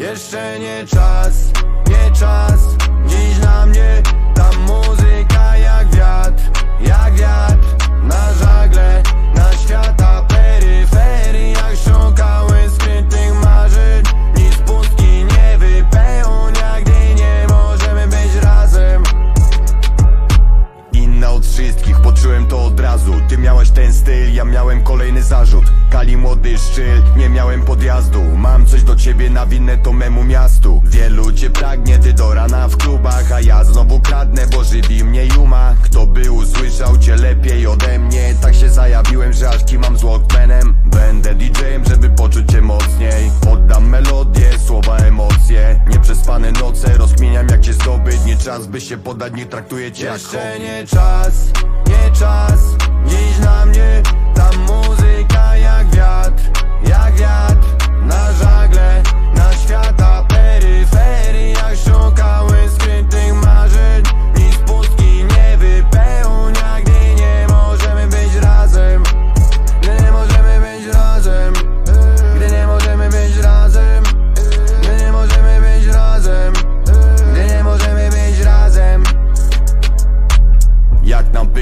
Jeszcze nie czas, nie czas. Dziś na mnie poczułem to od razu. Ty miałeś ten styl, ja miałem kolejny zarzut. Kali młody szczyl, nie miałem podjazdu. Mam coś do ciebie na winę to memu miastu. Wielu cię pragnie, ty do rana w klubach A ja znowu kradnę, bo żywi mnie Juma. Kto by usłyszał cię lepiej ode mnie? Tak się zajawiłem, że aż mam z Walkmanem. Będę DJ-em, żeby poczuć cię mocniej. Oddam melodię, słowa, emocje. Nieprzespane noce, rozkminiam jak cię zdobyć. Nie czas by się podać, nie traktuję cię jak Jeszcze nie czas, nie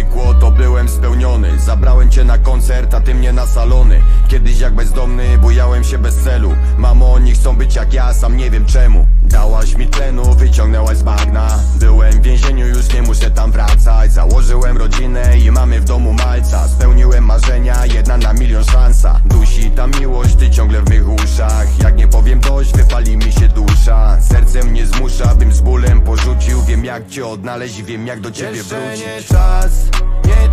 pykło, to byłem spełniony. Zabrałem cię na koncert, a ty mnie na salony. Kiedyś jak bezdomny, bujałem się bez celu. Mamo, oni chcą być jak ja, sam nie wiem czemu. Dałaś mi tlenu, wyciągnęłaś z bagna. Byłem w więzieniu, już nie muszę tam wracać. Założyłem rodzinę i mamy w domu malca. Spełniłem marzenia, jedna na milion szansa. Dusi ta miłość, ty ciągle w mych uszach. Jak nie powiem dość, wypali mi się dusza. Serce mnie zmusza, jak cię odnaleźć, wiem jak do ciebie Jeszcze wrócić. nie czas, nie